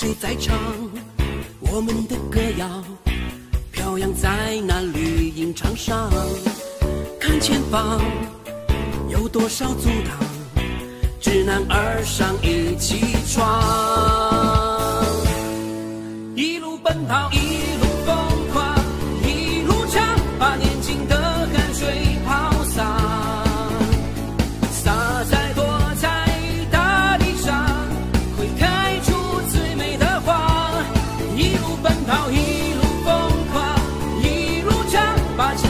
谁在唱我们的歌谣。飘扬在那绿茵场上看前方有多少阻挡知难而上一起闯。一路奔跑一 Bate.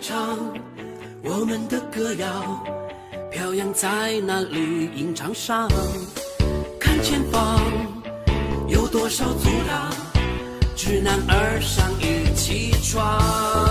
唱我们的歌谣，飘扬在那绿茵场上。看前方有多少阻挡，知难而上一起闯。